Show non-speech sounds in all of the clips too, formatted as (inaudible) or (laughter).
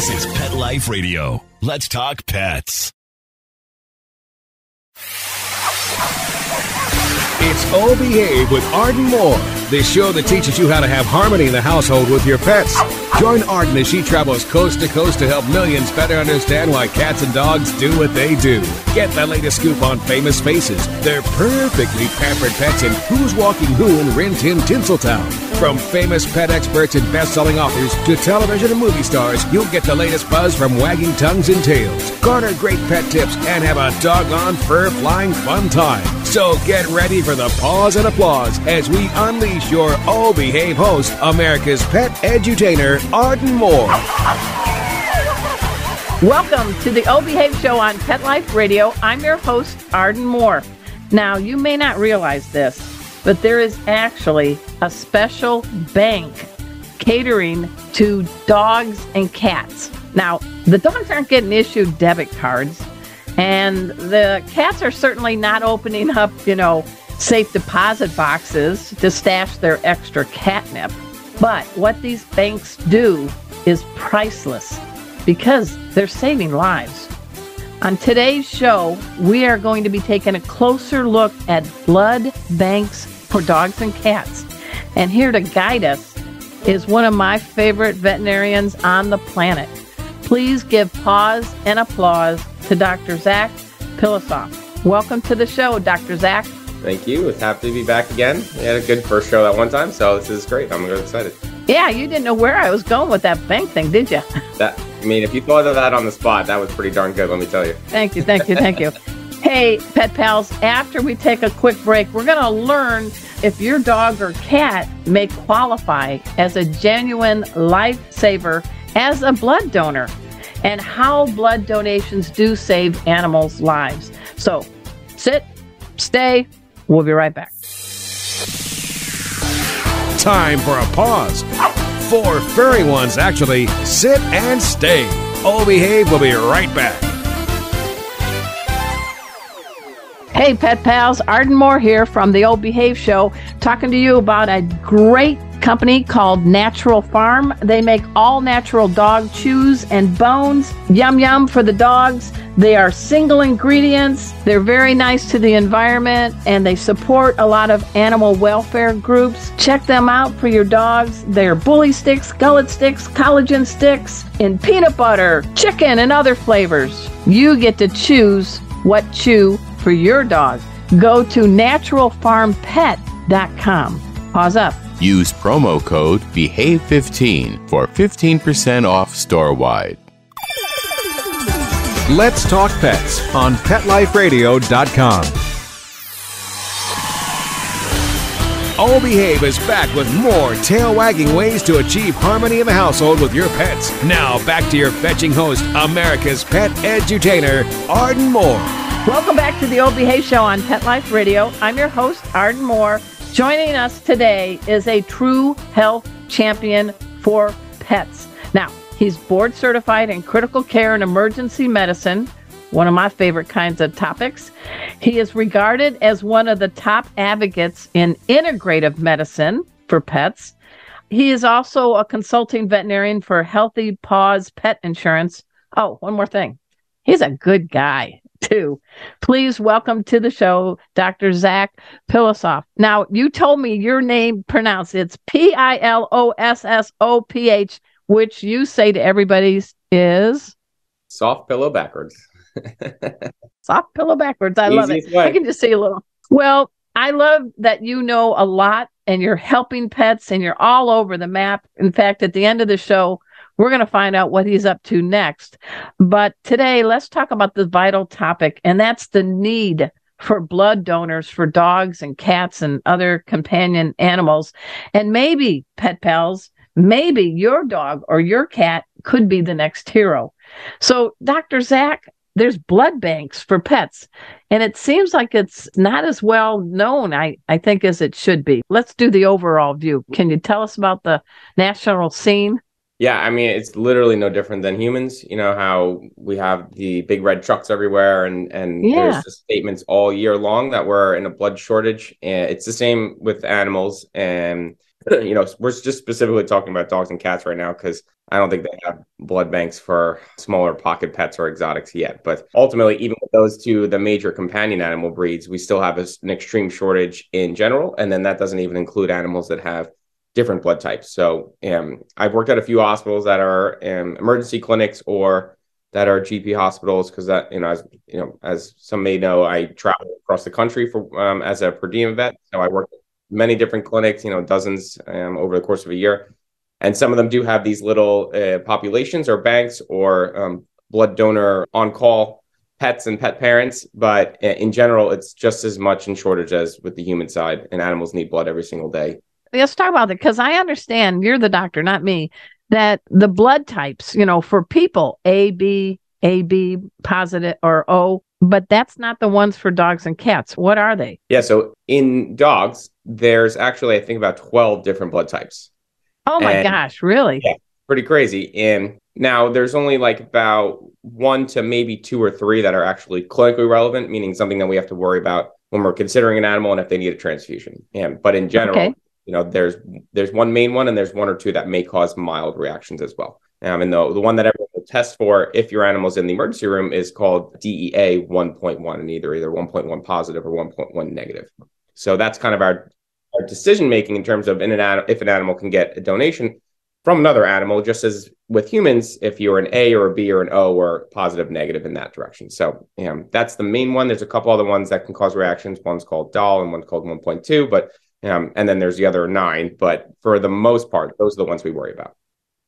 This is Pet Life Radio. Let's talk pets. It's Oh Behave with Arden Moore, the show that teaches you how to have harmony in the household with your pets. Join Arden as she travels coast to coast to help millions better understand why cats and dogs do what they do. Get the latest scoop on famous faces, their perfectly pampered pets, and who's walking who in Rin Tin Tinseltown. From famous pet experts and best-selling authors to television and movie stars, you'll get the latest buzz from wagging tongues and tails. Garner great pet tips and have a doggone fur-flying fun time. So get ready for the pause and applause as we unleash your Oh Behave host, America's pet edutainer, Arden Moore. Welcome to the O Behave Show on Pet Life Radio. I'm your host, Arden Moore. Now, you may not realize this, but there is actually a special bank catering to dogs and cats. Now, the dogs aren't getting issued debit cards, and the cats are certainly not opening up, you know, safe deposit boxes to stash their extra catnip. But what these banks do is priceless because they're saving lives. On today's show, we are going to be taking a closer look at blood banks for dogs and cats. And here to guide us is one of my favorite veterinarians on the planet. Please give pause and applause to Dr. Zac Pilossoph. Welcome to the show, Dr. Zac. Thank you. It's happy to be back again. We had a good first show that one time, so this is great. I'm really excited. Yeah, you didn't know where I was going with that bank thing, did you? (laughs) That I mean, if you thought of that on the spot, that was pretty darn good. Let me tell you. Thank you, thank you, thank you. (laughs) Hey, pet pals, after we take a quick break, we're going to learn if your dog or cat may qualify as a genuine lifesaver as a blood donor and how blood donations do save animals' lives. So sit, stay, we'll be right back. Time for a pause. Four furry ones, actually. Sit and stay. Oh Behave We'll be right back. Hey, pet pals, Arden Moore here from the Old Behave Show, talking to you about a great company called Natural Farm. They make all natural dog chews and bones. Yum yum for the dogs. They are single ingredients. They're very nice to the environment and they support a lot of animal welfare groups. Check them out for your dogs. They're bully sticks, gullet sticks, collagen sticks, in peanut butter, chicken, and other flavors. You get to choose what chew for your dog. Go to naturalfarmpet.com. Pause up. Use promo code BEHAVE15 for 15% off store wide. Let's talk pets on PetLifeRadio.com. Oh Behave is back with more tail wagging ways to achieve harmony in the household with your pets. Now back to your fetching host, America's pet edutainer, Arden Moore. Welcome back to the Old Behave Show on Pet Life Radio. I'm your host, Arden Moore. Joining us today is a true health champion for pets. Now, he's board certified in critical care and emergency medicine, one of my favorite kinds of topics. He is regarded as one of the top advocates in integrative medicine for pets. He is also a consulting veterinarian for Healthy Paws Pet Insurance. Oh, one more thing. He's a good guy too. Please welcome to the show, Dr. Zac Pilossoph. Now, you told me your name pronounced it's P I L O S S O P H, which you say to everybody is Soft pillow backwards. (laughs) soft pillow backwards. I love it. Way. I can just see a little. Well, I love that you know a lot and you're helping pets and you're all over the map. In fact, at the end of the show, we're going to find out what he's up to next. But today, let's talk about the vital topic, and that's the need for blood donors for dogs and cats and other companion animals. And maybe, pet pals, maybe your dog or your cat could be the next hero. So, Dr. Zac, there's blood banks for pets, and it seems like it's not as well known, I, I think, as it should be. Let's do the overall view. Can you tell us about the national scene? Yeah, I mean, it's literally no different than humans. You know how we have the big red trucks everywhere, and and Yeah. there's just statements all year long that we're in a blood shortage. And it's the same with animals, and (clears throat) you know, we're just specifically talking about dogs and cats right now because I don't think they have blood banks for smaller pocket pets or exotics yet. But ultimately, even with those two, the major companion animal breeds, we still have an extreme shortage in general. And then that doesn't even include animals that have different blood types. So um, I've worked at a few hospitals that are um, emergency clinics or that are GP hospitals because that you know as you know as some may know I travel across the country for um, as a per diem vet. So I work many different clinics you know dozens um, over the course of a year. And some of them do have these little uh, populations or banks or um, blood donor on call pets and pet parents. But uh, in general it's just as much in shortage as with the human side and animals need blood every single day let's talk about it because I understand you're the doctor, not me, that the blood types, you know, for people, A, B, A, B positive or O, but that's not the ones for dogs and cats. What are they? Yeah. So in dogs, there's actually, I think, about 12 different blood types. Oh my and, gosh, really? Yeah, pretty crazy. And now there's only like about one to maybe two or three that are actually clinically relevant, meaning something that we have to worry about when we're considering an animal and if they need a transfusion. And but in general, okay you know there's there's one main one and there's one or two that may cause mild reactions as well um, and the, the one that everyone will test for if your animal's in the emergency room is called DEA 1.1 and either either 1.1 positive or 1.1 negative. So that's kind of our, our decision making in terms of in an if an animal can get a donation from another animal, just as with humans, if you're an A or a B or an O or positive, negative in that direction. So um, that's the main one. There's a couple other ones that can cause reactions. One's called DAL and one's called 1.2, but um, and then there's the other nine, but for the most part, those are the ones we worry about.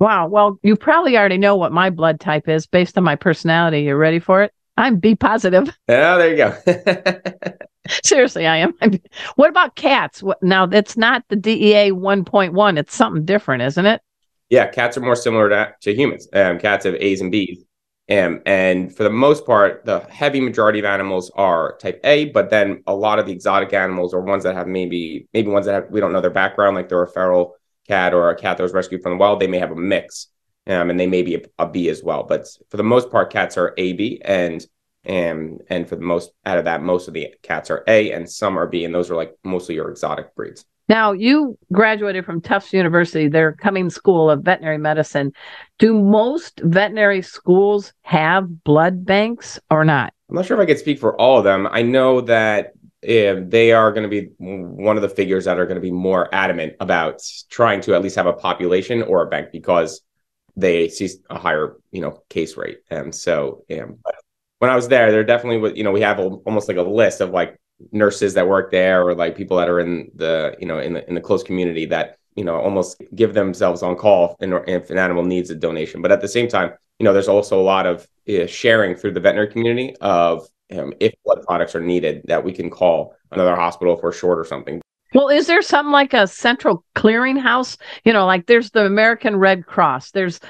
Wow. Well, you probably already know what my blood type is based on my personality. You ready for it? I'm B positive. (laughs) Yeah, there you go. (laughs) Seriously, I am. (laughs) What about cats? Now, that's not the DEA 1.1. It's something different, isn't it? Yeah, cats are more similar to, to humans. Um, cats have A's and B's. Um, and for the most part, the heavy majority of animals are type A, but then a lot of the exotic animals or ones that have maybe maybe ones that have we don't know their background, like they're a feral cat or a cat that was rescued from the wild. They may have a mix, um, and they may be a, a B as well. But for the most part, cats are A B, and and and for the most out of that, most of the cats are A, and some are B, and those are like mostly your exotic breeds. Now, you graduated from Tufts University, their Cummings School of Veterinary Medicine. Do most veterinary schools have blood banks or not? I'm not sure if I could speak for all of them. I know that if they are going to be one of the figures that are going to be more adamant about trying to at least have a population or a bank because they see a higher, you know, case rate. And so, when I was there, there definitely was, you know, we have a, almost like a list of like nurses that work there or like people that are in the you know in the in the close community that you know almost give themselves on call if an animal needs a donation. But at the same time you know there's also a lot of uh, sharing through the veterinary community of um, if blood products are needed that we can call another hospital we're short or something well, is there something like a central clearinghouse? You know, like there's the American Red Cross, there's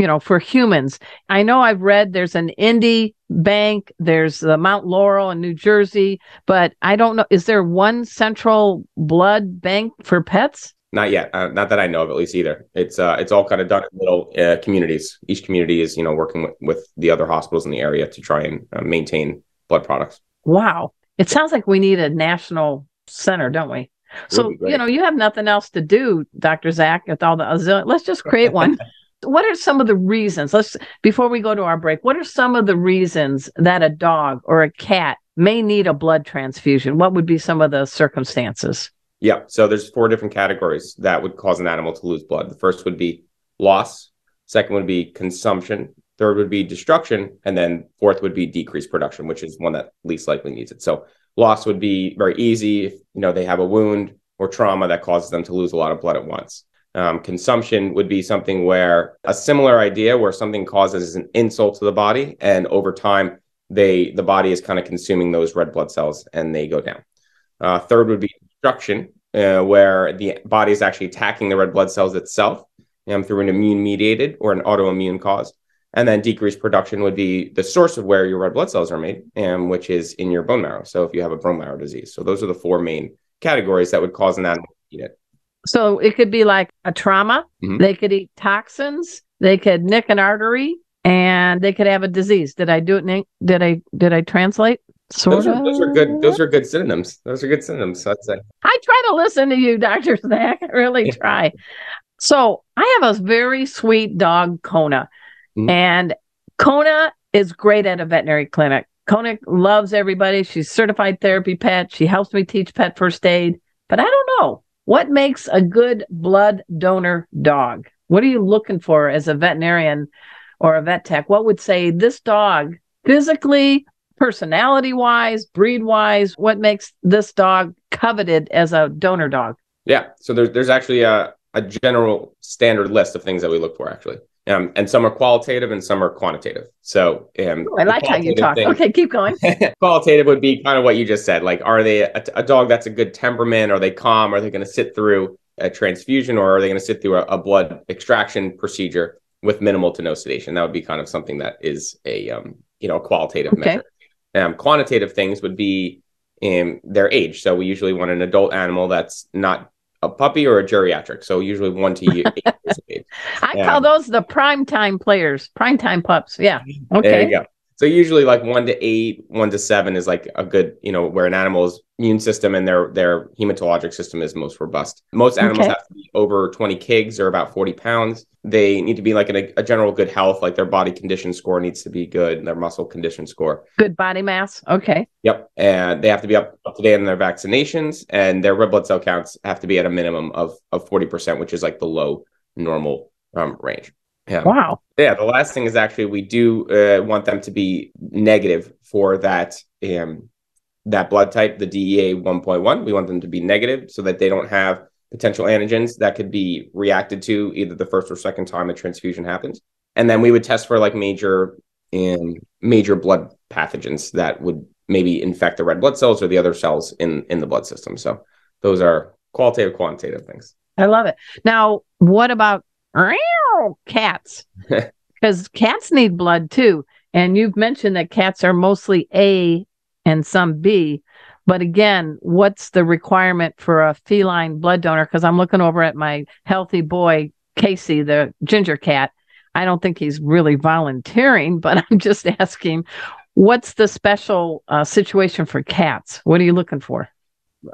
you know, for humans. I know I've read there's an Indy bank, there's the Mount Laurel in New Jersey, but I don't know. Is there one central blood bank for pets? Not yet. Uh, not that I know of, at least either. It's uh, it's all kind of done in little uh, communities. Each community is, you know, working with, with the other hospitals in the area to try and uh, maintain blood products. Wow, it sounds like we need a national center, don't we? So you know, you have nothing else to do, Doctor Zac, with all the Let's just create one. (laughs) What are some of the reasons? Let's before we go to our break, what are some of the reasons that a dog or a cat may need a blood transfusion? What would be some of the circumstances? Yeah, so there's four different categories that would cause an animal to lose blood. The first would be loss, second would be consumption, third would be destruction, and then fourth would be decreased production, which is one that least likely needs it. So loss would be very easy if you know they have a wound or trauma that causes them to lose a lot of blood at once. Um, consumption would be something where a similar idea where something causes an insult to the body, and over time, they the body is kind of consuming those red blood cells and they go down. Uh, third would be destruction, uh, where the body is actually attacking the red blood cells itself um, through an immune mediated or an autoimmune cause. And then decreased production would be the source of where your red blood cells are made, um, which is in your bone marrow. So if you have a bone marrow disease, so those are the four main categories that would cause an animal to eat it. So it could be like a trauma. Mm-hmm. They could eat toxins. They could nick an artery, and they could have a disease. Did I do it? Did I did I translate? Sort Those are, of. those are good. Those are good synonyms. Those are good synonyms. I'd say. I try to listen to you, (laughs) Dr. Snack. I really try. So I have a very sweet dog, Kona. Mhm. And Kona is great at a veterinary clinic. Kona loves everybody. She's certified therapy pet. She helps me teach pet first aid. But I don't know what makes a good blood donor dog. What are you looking for as a veterinarian or a vet tech? What would say this dog physically, personality wise, breed wise, what makes this dog coveted as a donor dog? Yeah. So there's there's actually a, a general standard list of things that we look for actually. Um, and some are qualitative and some are quantitative. So um, Oh, I like how you talk. thing- Okay, keep going. (laughs) qualitative would be kind of what you just said. Like, are they a, a dog that's a good temperament? Are they calm? Are they going to sit through a transfusion or are they going to sit through a, a blood extraction procedure with minimal to no sedation? That would be kind of something that is a um, you know a qualitative Okay. measure. Um, quantitative things would be in their age. So we usually want an adult animal that's not a puppy or a geriatric. So usually one to eight years. (laughs) I call those the prime time players, prime time pups. Yeah. There Okay. you go. So usually like one to eight, one to seven is like a good, you know, where an animal's immune system and their their hematologic system is most robust. Most animals Okay. have to be over 20 kgs or about 40 pounds. They need to be like in a, a general good health, like their body condition score needs to be good, and their muscle condition score. Good body mass. Okay. Yep. And they have to be up, up to date on their vaccinations and their red blood cell counts have to be at a minimum of of 40%, which is like the low normal um, range. Yeah. Wow. Yeah, the last thing is actually we do uh, want them to be negative for that um, that blood type, the DEA 1.1. We want them to be negative so that they don't have potential antigens that could be reacted to either the first or second time a transfusion happens. And then we would test for like major um, major blood pathogens that would maybe infect the red blood cells or the other cells in in the blood system. So those are qualitative, quantitative things. I love it. Now, what about cats? (laughs) Because cats need blood too. And you've mentioned that cats are mostly A and some B. But again, what's the requirement for a feline blood donor? Because I'm looking over at my healthy boy, Casey, the ginger cat. I don't think he's really volunteering, but (laughs) I'm just asking what's the special uh, situation for cats? What are you looking for?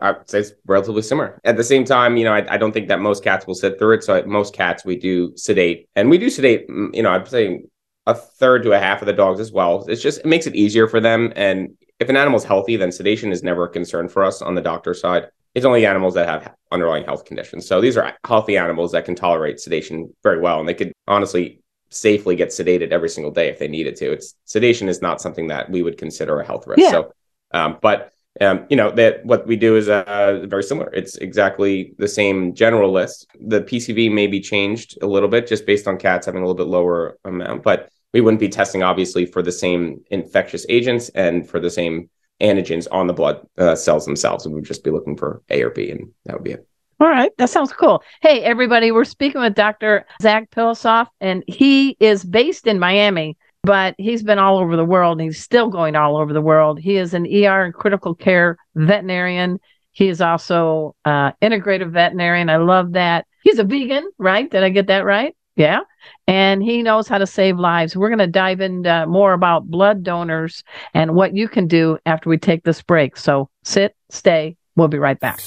I would say it's relatively similar. At the same time, you know, I, I don't think that most cats will sit through it. So most cats we do sedate, and we do sedate. mm, You know, I'd say a third to a half of the dogs as well. It's just it makes it easier for them. And if an animal's healthy, then sedation is never a concern for us on the doctor side. It's only animals that have underlying health conditions. So these are healthy animals that can tolerate sedation very well, and they could honestly safely get sedated every single day if they needed to. It's sedation is not something that we would consider a health risk. Yeah. So, um, but um, you know that what we do is uh, very similar. It's exactly the same general list. The PCV may be changed a little bit just based on cats having a little bit lower amount, but we wouldn't be testing obviously for the same infectious agents and for the same antigens on the blood uh, cells themselves. We would just be looking for A or B, and that would be it. All right, that sounds cool. Hey, everybody, we're speaking with Dr. Zac Pilossoph, and he is based in Miami, but he's been all over the world, and he's still going all over the world. He is an ER and critical care veterinarian. He is also uh, integrative veterinarian. I love that. He's a vegan, right? Did I get that right? Yeah. And he knows how to save lives. We're going to dive into more about blood donors and what you can do after we take this break. So sit, stay. We'll be right back.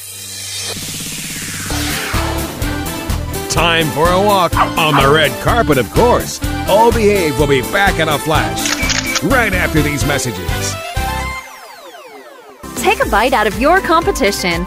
Time for a walk on the red carpet, of course. All Behave will be back in a flash right after these messages. Take a bite out of your competition.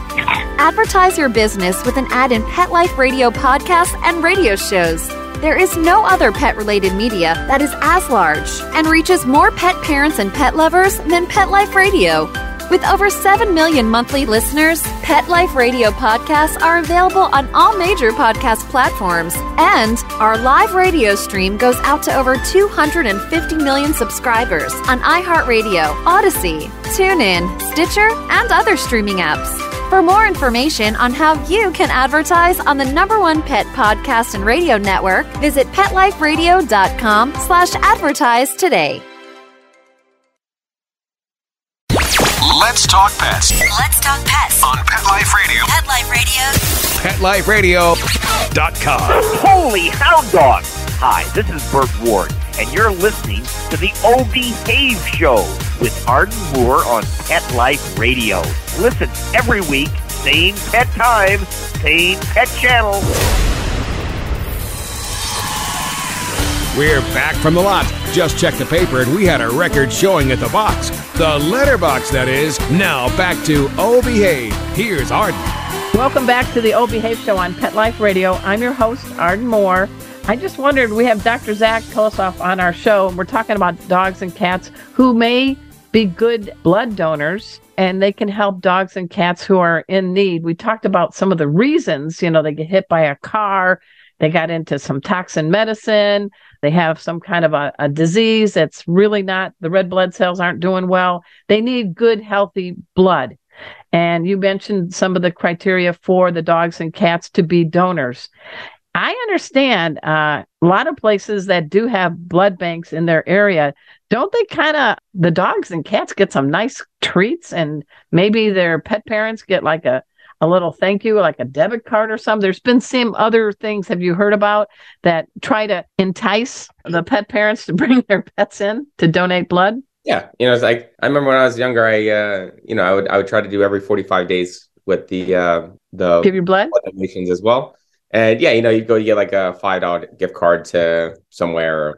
Advertise your business with an ad in Pet Life Radio podcasts and radio shows. There is no other pet related media that is as large and reaches more pet parents and pet lovers than Pet Life Radio. With over 7 million monthly listeners, Pet Life Radio podcasts are available on all major podcast platforms. And our live radio stream goes out to over 250 million subscribers on iHeartRadio, Odyssey, TuneIn, Stitcher, and other streaming apps. For more information on how you can advertise on the number one pet podcast and radio network, visit PetLifeRadio.com slash advertise today. Let's talk pets Let's talk pets. on Pet Life Radio. Pet Life Radio. PetLifeRadio.com. Holy hound dog! Hi, this is Burt Ward. and you're listening to the O Behave Show with Arden Moore on Pet Life Radio. Listen every week, same pet time, same pet channel. We're back from the lot. Just checked the paper and we had a record showing at the box. The letterbox, that is. Now back to Oh Behave. Here's Arden. Welcome back to the O Behave Show on Pet Life Radio. I'm your host, Arden Moore. I just wondered, we have Dr. Zac Kolosoff on our show, and we're talking about dogs and cats who may be good blood donors and they can help dogs and cats who are in need. We talked about some of the reasons, you know, they get hit by a car, they got into some toxin medicine, they have some kind of a, a disease that's really not, the red blood cells aren't doing well. They need good, healthy blood. And you mentioned some of the criteria for the dogs and cats to be donors. I understand uh, a lot of places that do have blood banks in their area. Don't they kind of, the dogs and cats get some nice treats and maybe their pet parents get like a, a little thank you, like a debit card or something. There's been some other things have you heard about that try to entice the pet parents to (laughs) bring their pets in to donate blood? Yeah, you know, it's like I remember when I was younger, I uh, you know, I would I would try to do every 45 days with the uh the give your blood donations as well. And yeah, you know, you go you get like a five dollar gift card to somewhere.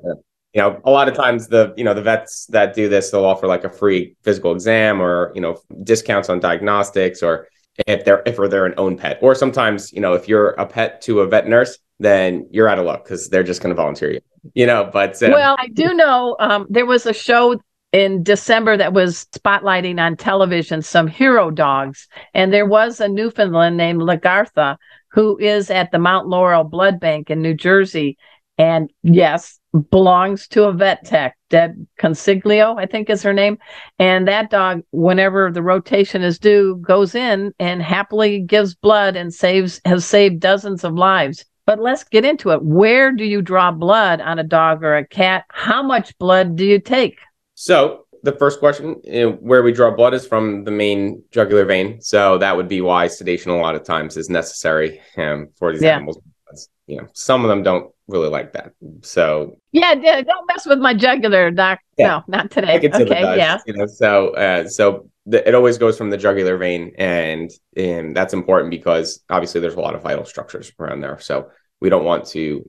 You know, a lot of times the you know the vets that do this, they'll offer like a free physical exam or you know discounts on diagnostics or if they're if they're an own pet. Or sometimes you know if you're a pet to a vet nurse then you're out of luck because they're just going to volunteer you you know but uh, well i do know um, there was a show in december that was spotlighting on television some hero dogs. And there was a newfoundland named lagertha who is at the mount laurel blood bank in new jersey. And yes belongs to a vet tech, Deb Consiglio, I think is her name. And that dog, whenever the rotation is due, goes in and happily gives blood and saves has saved dozens of lives. But let's get into it. Where do you draw blood on a dog or a cat? How much blood do you take? So the first question, eh, where we draw blood is from the main jugular vein. So that would be why sedation a lot of times is necessary um, for these yeah. animals. You know, some of them don't really like that. So yeah, don't mess with my jugular, doc. Yeah. No, not today. Okay, yeah. You know, so uh, so the, it always goes from the jugular vein, and and that's important because obviously there's a lot of vital structures around there. So we don't want to,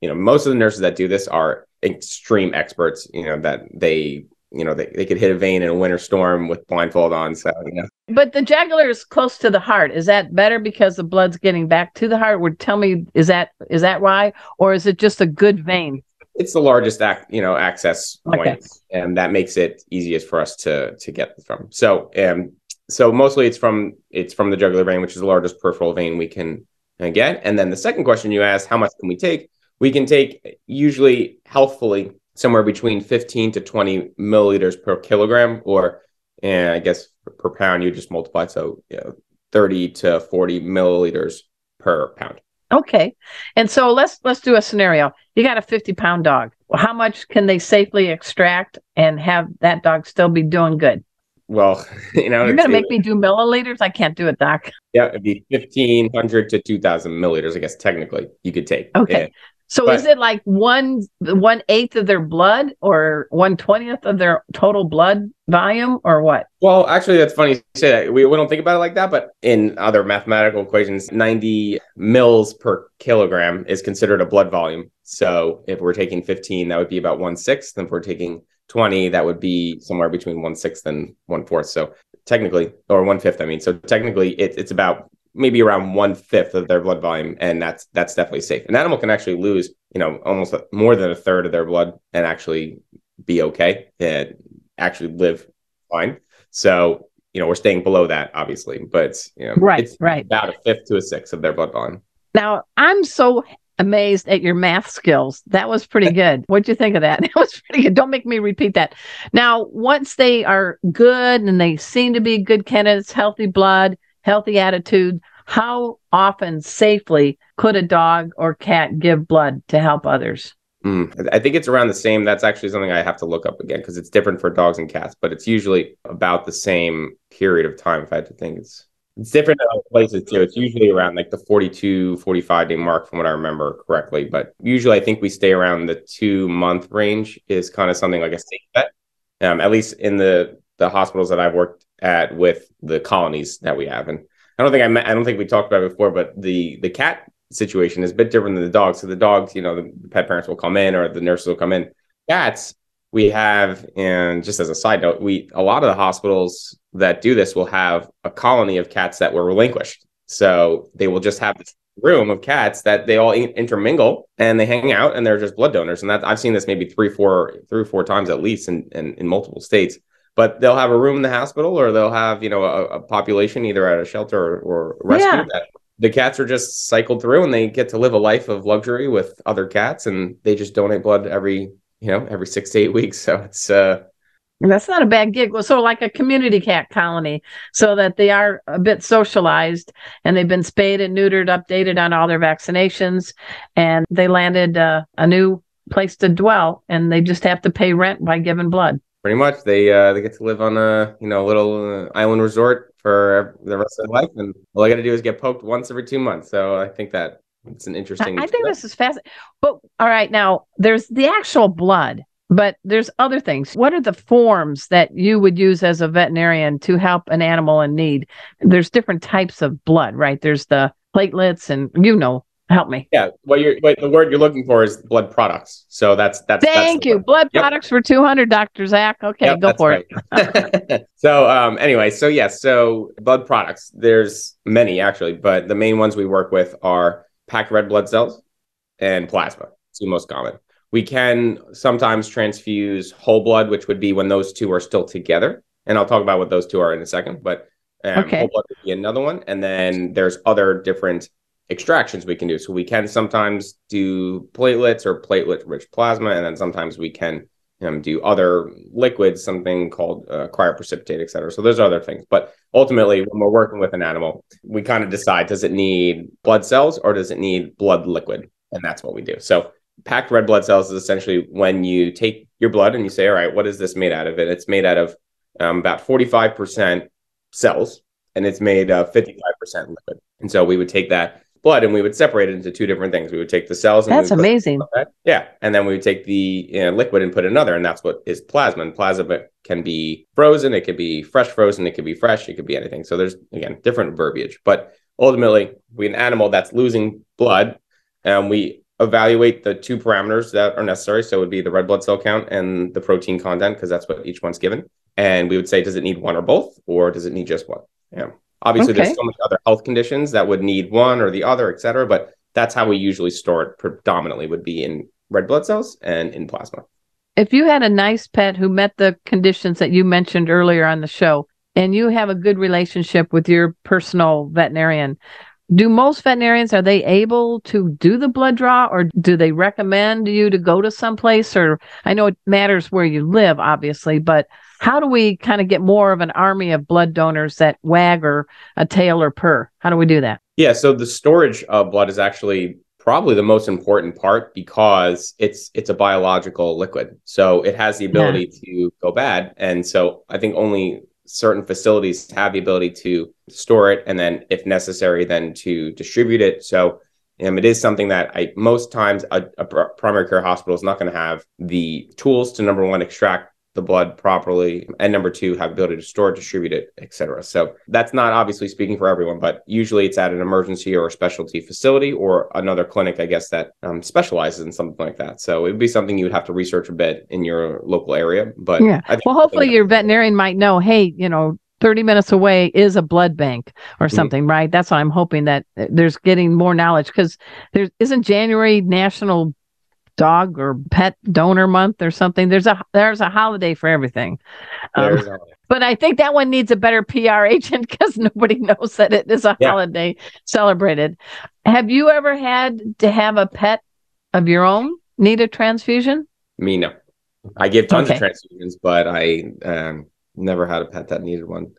you know, most of the nurses that do this are extreme experts. You know that they you know, they, they could hit a vein in a winter storm with blindfold on. So, you know. But the jugular is close to the heart. Is that better because the blood's getting back to the heart? Would tell me, is that is that why? Or is it just a good vein? It's the largest ac- you know, access point, okay. and that makes it easiest for us to to get from. So um so mostly it's from it's from the jugular vein, which is the largest peripheral vein we can get. And then the second question you asked, how much can we take? We can take usually healthfully somewhere between 15 to 20 milliliters per kilogram, or and I guess per pound, you just multiply. So you know, 30 to 40 milliliters per pound. Okay. And so let's let's do a scenario. You got a 50 pound dog. How much can they safely extract and have that dog still be doing good? Well, (laughs) you know, you're going to make me do milliliters. I can't do it, Doc. Yeah, it'd be 1500 to 2000 milliliters, I guess, technically, you could take. Okay. So but, is it like one one eighth of their blood or one twentieth of their total blood volume or what? Well, actually, that's funny you say that. We, we don't think about it like that, but in other mathematical equations, 90 mils per kilogram is considered a blood volume. So if we're taking 15, that would be about one sixth. And if we're taking 20, that would be somewhere between one sixth and one fourth. So technically, or one fifth, I mean. So technically, it, it's about maybe around one fifth of their blood volume, and that's that's definitely safe. An animal can actually lose, you know, almost more than a third of their blood and actually be okay and actually live fine. So you know, we're staying below that, obviously, but you know, right, right, about a fifth to a sixth of their blood volume. Now, I'm so amazed at your math skills. That was pretty (laughs) good. What'd you think of that? (laughs) That was pretty good. Don't make me repeat that. Now, once they are good and they seem to be good candidates, healthy blood, healthy attitude, how often safely could a dog or cat give blood to help others? Mm, I think it's around the same. That's actually something I have to look up again because it's different for dogs and cats, but it's usually about the same period of time. If I had to think, it's It's different in other places too. It's usually around like the 42, 45 day mark from what I remember correctly. But usually I think we stay around the two month range is kind of something like a safe bet. Um, at least in the the hospitals that I've worked at with the colonies that we have. And I don't think I I don't think we talked about it before, but the the cat situation is a bit different than the dogs. So the dogs, you know, the pet parents will come in or the nurses will come in. Cats, we have, and just as a side note, we a lot of the hospitals that do this will have a colony of cats that were relinquished. So they will just have this room of cats that they all intermingle and they hang out and they're just blood donors. And that I've seen this maybe three, four, three or four times at least in, in, in multiple states. But they'll have a room in the hospital or they'll have, you know, a, a population either at a shelter or, or rescue yeah. that the cats are just cycled through and they get to live a life of luxury with other cats and they just donate blood every you know every six to eight weeks (laughs) so it's uh that's not a bad gig. Well, so like a community cat colony, so that they are a bit socialized and they've been spayed and neutered, updated on all their vaccinations, and they landed uh, a new place to dwell, and they just have to pay rent by giving blood. Pretty much, they uh, they get to live on a you know little uh, island resort for the rest of their life, and all I got to do is get poked once every two months. So I think that it's an interesting. I, I think this is fascinating. But all right, now there's the actual blood, but there's other things. What are the forms that you would use as a veterinarian to help an animal in need? There's different types of blood, right? There's the platelets, and you know help me. Yeah, what you're what the word you're looking for is blood products. So that's that's thank that's you. Blood yep. products for two hundred, Doctor Zac. Okay, yep, go for right. it. (laughs) so um, anyway, so yes, yeah, so blood products. There's many actually, but the main ones we work with are packed red blood cells and plasma. It's the most common. We can sometimes transfuse whole blood, which would be when those two are still together. And I'll talk about what those two are in a second. But um, okay. whole blood would be another one. And then there's other different extractions we can do. So we can sometimes do platelets or platelet rich plasma. And then sometimes we can um, do other liquids, something called uh, cryoprecipitate, et cetera. So there's other things. But ultimately, when we're working with an animal, we kind of decide does it need blood cells or does it need blood liquid? And that's what we do. So packed red blood cells is essentially when you take your blood and you say, all right, what is this made out of? And it's made out of um, about 45% cells and it's made uh, 55% liquid. And so we would take that blood and we would separate it into two different things. We would take the cells. And that's amazing. Yeah. And then we would take the you know, liquid and put another. And that's what is plasma. And plasma can be frozen. It could be fresh frozen. It could be fresh. It could be anything. So there's, again, different verbiage. But ultimately, we an animal that's losing blood and we evaluate the two parameters that are necessary. So it would be the red blood cell count and the protein content, because that's what each one's given. And we would say, does it need one or both, or does it need just one? Yeah. Obviously, okay. there's so many other health conditions that would need one or the other, et cetera. But that's how we usually store it predominantly would be in red blood cells and in plasma. If you had a nice pet who met the conditions that you mentioned earlier on the show, and you have a good relationship with your personal veterinarian, do most veterinarians are they able to do the blood draw or do they recommend you to go to someplace or i know it matters where you live obviously but how do we kind of get more of an army of blood donors that wag or a tail or purr? How do we do that? Yeah, so the storage of blood is actually probably the most important part because it's it's a biological liquid. So it has the ability yeah. to go bad. And so I think only certain facilities have the ability to store it and then if necessary then to distribute it. So um, it is something that I most times a, a primary care hospital is not going to have the tools to number one extract the blood properly and number two have ability to store it distribute it etc so that's not obviously speaking for everyone but usually it's at an emergency or a specialty facility or another clinic i guess that um, specializes in something like that so it would be something you would have to research a bit in your local area but yeah well hopefully your veterinarian might know hey you know 30 minutes away is a blood bank or mm-hmm. something, mm-hmm. right? That's why I'm hoping that uh, there's getting more knowledge because there isn't January National dog or pet donor month or something. There's a there's a holiday for everything. Um, but I think that one needs a better PR agent (laughs) because nobody knows that it is a yeah. holiday celebrated. Have you ever had to have a pet of your own need a transfusion? Me, no. I give tons okay. of transfusions, but I um, never had a pet that needed one.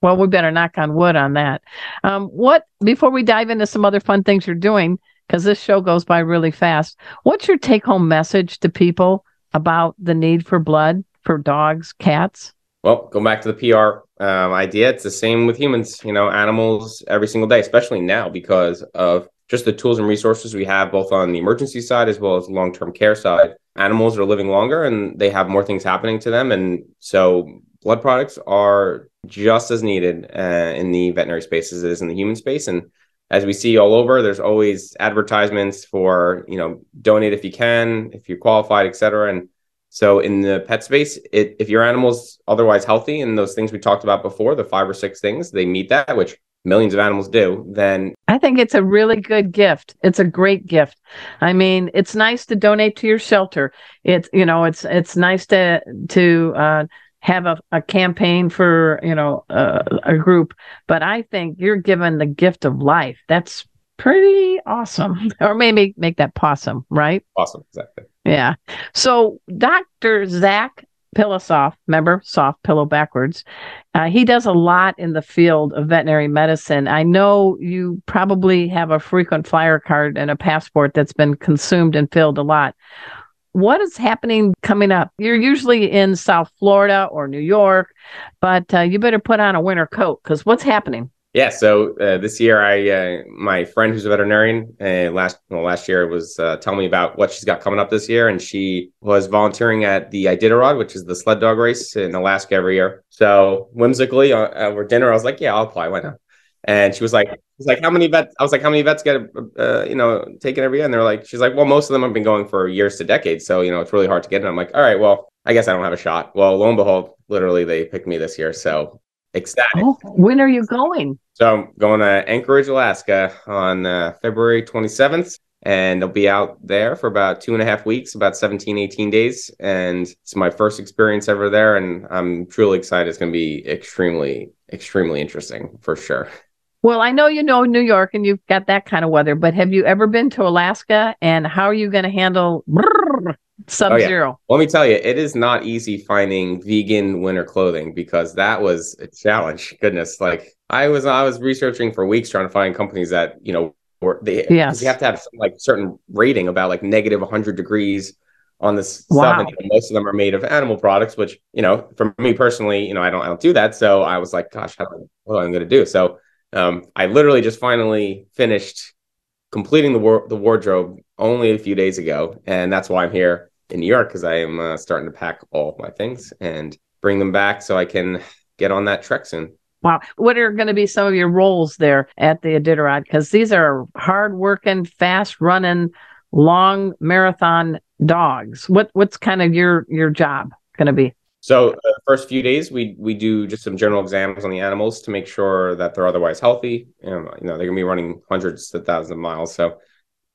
Well, we better knock on wood on that. Um, what before we dive into some other fun things you're doing? Because this show goes by really fast. What's your take home message to people about the need for blood for dogs, cats? Well, going back to the PR um, idea, it's the same with humans. You know, animals every single day, especially now because of just the tools and resources we have, both on the emergency side as well as long term care side. Animals are living longer and they have more things happening to them, and so blood products are just as needed uh, in the veterinary space as it is in the human space. And as we see all over, there's always advertisements for you know donate if you can, if you're qualified, et cetera. And so in the pet space, it, if your animal's otherwise healthy and those things we talked about before, the five or six things, they meet that, which millions of animals do, then I think it's a really good gift. It's a great gift. I mean, it's nice to donate to your shelter. It's you know, it's it's nice to to uh, have a, a campaign for you know uh, a group, but I think you're given the gift of life. That's pretty awesome. (laughs) or maybe make that possum, right? Awesome, exactly. Yeah. So Dr. Zac Pilossoph, remember soft pillow backwards. Uh, he does a lot in the field of veterinary medicine. I know you probably have a frequent flyer card and a passport that's been consumed and filled a lot. What is happening coming up? You're usually in South Florida or New York, but uh, you better put on a winter coat because what's happening? Yeah, so uh, this year, I uh, my friend who's a veterinarian, uh, last well, last year was uh, telling me about what she's got coming up this year, and she was volunteering at the Iditarod, which is the sled dog race in Alaska every year. So whimsically, uh, over dinner, I was like, "Yeah, I'll apply. Why not?" And she was like, "She's like, how many vets?" I was like, "How many vets get uh, you know taken every year?" And they're like, "She's like, well, most of them have been going for years to decades, so you know it's really hard to get." And I'm like, "All right, well." I guess I don't have a shot. Well, lo and behold, literally they picked me this year. So ecstatic. Oh, when are you going? So I'm going to Anchorage, Alaska on uh, February 27th. And I'll be out there for about two and a half weeks, about 17, 18 days. And it's my first experience ever there. And I'm truly excited. It's going to be extremely, extremely interesting for sure. Well, I know you know New York and you've got that kind of weather, but have you ever been to Alaska? And how are you going to handle (laughs) sub zero? Oh, yeah. Let me tell you, it is not easy finding vegan winter clothing because that was a challenge. Goodness, like I was, I was researching for weeks trying to find companies that you know were they. Yes. You have to have some, like certain rating about like negative 100 degrees on this wow. stuff. And most of them are made of animal products, which you know, for me personally, you know, I don't, I don't do that. So I was like, gosh, how, what am I going to do? So um, I literally just finally finished completing the war- the wardrobe only a few days ago, and that's why I'm here in New York because I am uh, starting to pack all of my things and bring them back so I can get on that trek soon. Wow. What are going to be some of your roles there at the Iditarod? Because these are hard working, fast running, long marathon dogs. What what's kind of your your job going to be? So the uh, first few days, we we do just some general exams on the animals to make sure that they're otherwise healthy. You know, you know they're gonna be running hundreds to thousands of miles, so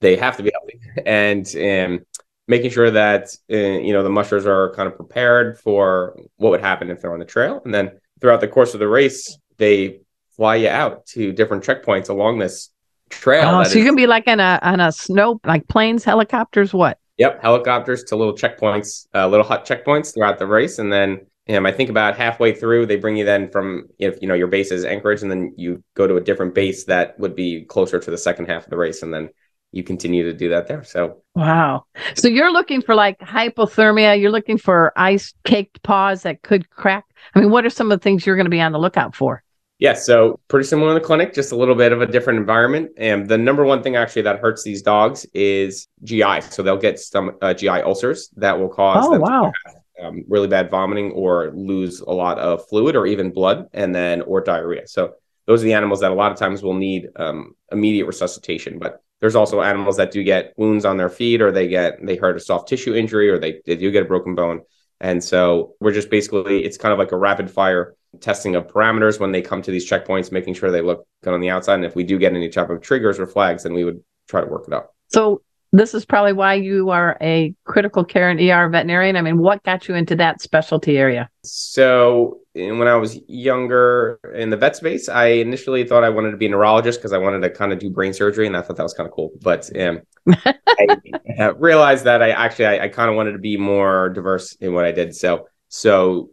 they have to be healthy. And um, making sure that uh, you know the mushers are kind of prepared for what would happen if they're on the trail, and then throughout the course of the race, they fly you out to different checkpoints along this trail. Oh, so is- you can be like on a on a snow like planes, helicopters, what? Yep, helicopters to little checkpoints, uh, little hut checkpoints throughout the race, and then um, I think about halfway through, they bring you then from if you know your base is Anchorage, and then you go to a different base that would be closer to the second half of the race, and then you continue to do that there. So wow, so you're looking for like hypothermia, you're looking for ice caked paws that could crack. I mean, what are some of the things you're going to be on the lookout for? Yeah, so pretty similar in the clinic, just a little bit of a different environment. And the number one thing actually that hurts these dogs is GI. So they'll get some uh, GI ulcers that will cause oh, them wow. have, um, really bad vomiting or lose a lot of fluid or even blood, and then or diarrhea. So those are the animals that a lot of times will need um, immediate resuscitation. But there's also animals that do get wounds on their feet, or they get they hurt a soft tissue injury, or they, they do get a broken bone. And so we're just basically it's kind of like a rapid fire testing of parameters when they come to these checkpoints, making sure they look good on the outside. And if we do get any type of triggers or flags, then we would try to work it out. So this is probably why you are a critical care and ER veterinarian. I mean, what got you into that specialty area? So when I was younger in the vet space, I initially thought I wanted to be a neurologist because I wanted to kind of do brain surgery, and I thought that was kind of cool. But um, (laughs) I realized that I actually I, I kind of wanted to be more diverse in what I did. So so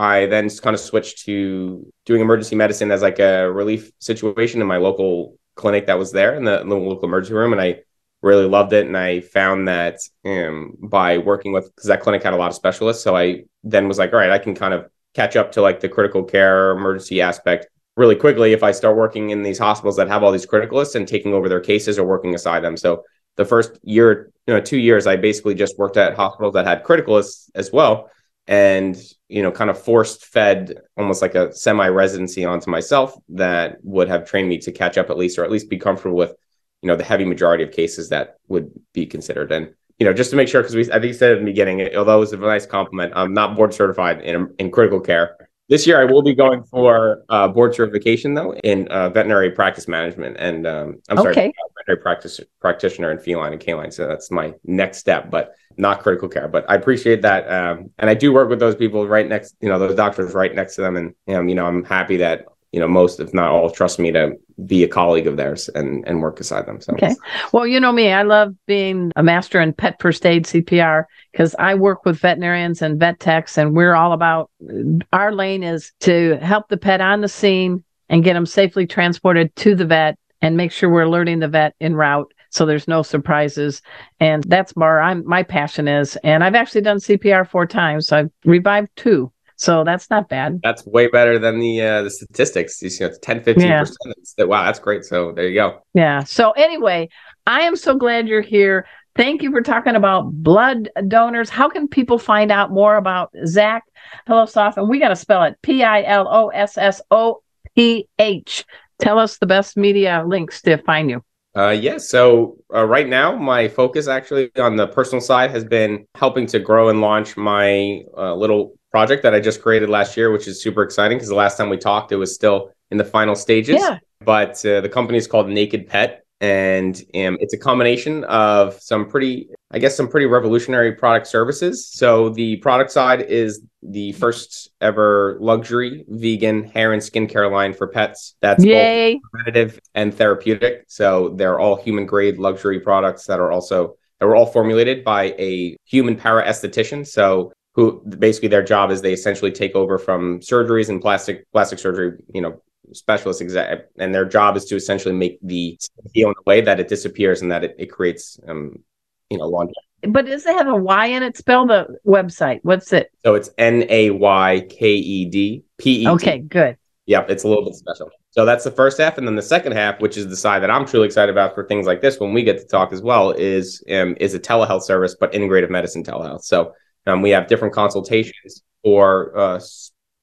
I then kind of switched to doing emergency medicine as like a relief situation in my local clinic that was there in the, in the local emergency room, and I really loved it. And I found that um, by working with because that clinic had a lot of specialists, so I then was like, all right, I can kind of catch up to like the critical care emergency aspect really quickly if I start working in these hospitals that have all these criticalists and taking over their cases or working aside them. So the first year, you know, two years, I basically just worked at hospitals that had criticalists as well, and you know, kind of forced fed almost like a semi residency onto myself that would have trained me to catch up at least, or at least be comfortable with, you know, the heavy majority of cases that would be considered. And you know, just to make sure, because we I think you said at the beginning, although it was a nice compliment, I'm not board certified in in critical care. This year, I will be going for uh, board certification though in uh, veterinary practice management, and um, I'm sorry, veterinary practice practitioner in feline and canine. So that's my next step, but not critical care. But I appreciate that, um, and I do work with those people right next, you know, those doctors right next to them, and you know, I'm happy that you know most, if not all, trust me to be a colleague of theirs and and work beside them. So Okay. Well, you know me, I love being a master in pet first aid CPR because I work with veterinarians and vet techs, and we're all about our lane is to help the pet on the scene and get them safely transported to the vet and make sure we're alerting the vet en route so there's no surprises. And that's where I'm my passion is. And I've actually done CPR four times. I've revived two. So that's not bad. that's way better than the uh, the statistics. You know, it's 10, 15 Yeah. percent. That wow, that's great. So there you go. Yeah. So anyway, I am so glad you're here. Thank you for talking about blood donors. How can people find out more about Zac Pilossoph? And we got to spell it P I L O S S O P H. Tell us the best media links to find you. Uh, yeah. So uh, right now, my focus actually on the personal side has been helping to grow and launch my uh, little project that I just created last year, which is super exciting because the last time we talked, it was still in the final stages. Yeah. But uh, the company is called Nayked Pet, and um, it's a combination of some pretty, I guess, some pretty revolutionary product services. So the product side is the first ever luxury vegan hair and skincare line for pets. That's both Yay. preventative and therapeutic. So they're all human grade luxury products that are also that were all formulated by a human para esthetician. So who basically their job is they essentially take over from surgeries and plastic plastic surgery, you know, specialists exact and their job is to essentially make the heal in a way that it disappears and that it, it creates um you know longevity. But does it have a Y in it? Spell the website. What's it? So it's N A Y K E D P E. Okay, good. Yep, it's a little bit special. So that's the first half, and then the second half, which is the side that I'm truly excited about for things like this, when we get to talk as well, is um, is a telehealth service, but integrative medicine telehealth. So um, we have different consultations for uh,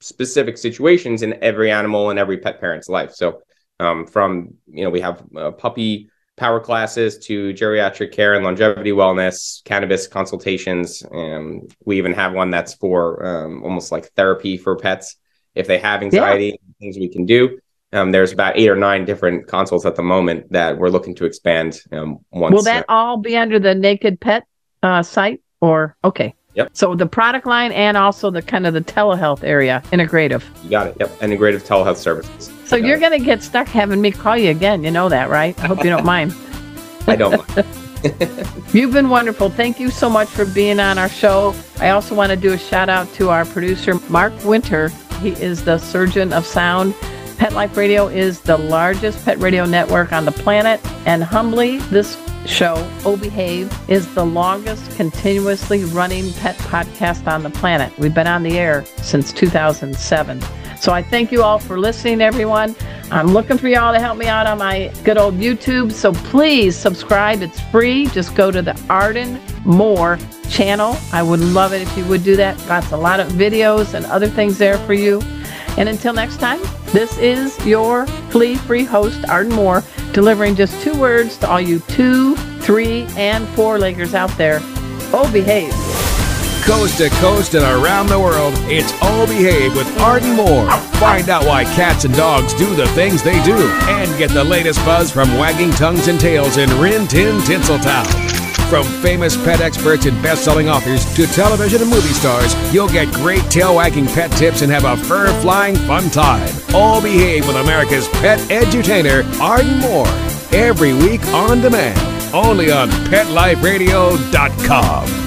specific situations in every animal and every pet parent's life. So um, from you know we have uh, puppy power classes to geriatric care and longevity wellness, cannabis consultations. Um, we even have one that's for um, almost like therapy for pets if they have anxiety, things we can do. Um, there's about eight or nine different consoles at the moment that we're looking to expand. Um, once Will that all be under the Nayked Pet uh, site or okay? Yep. So the product line and also the kind of the telehealth area, integrative. you got it. Yep, integrative telehealth services. So you you're going to get stuck having me call you again. You know that, right? I hope you don't mind. (laughs) (laughs) I don't mind. You've been wonderful. Thank you so much for being on our show. I also want to do a shout out to our producer, Mark Winter. He is the surgeon of sound. Pet Life Radio is the largest pet radio network on the planet. And humbly, this show, Oh Behave, is the longest continuously running pet podcast on the planet. We've been on the air since 2007. So I thank you all for listening, everyone. I'm looking for y'all to help me out on my good old YouTube. So please subscribe. It's free. Just go to the Arden Moore channel. I would love it if you would do that. Got a lot of videos and other things there for you. And until next time, this is your flea free host, Arden Moore, delivering just two words to all you two, three, and four leggers out there. Oh, behave. Coast to coast and around the world, it's All Behave with Arden Moore. Find out why cats and dogs do the things they do and get the latest buzz from wagging tongues and tails in Rin Tin Tinseltown. From famous pet experts and best-selling authors to television and movie stars, you'll get great tail-wagging pet tips and have a fur-flying fun time. All Behave with America's pet edutainer, Arden Moore. Every week on demand, only on PetLifeRadio.com.